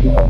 Yeah.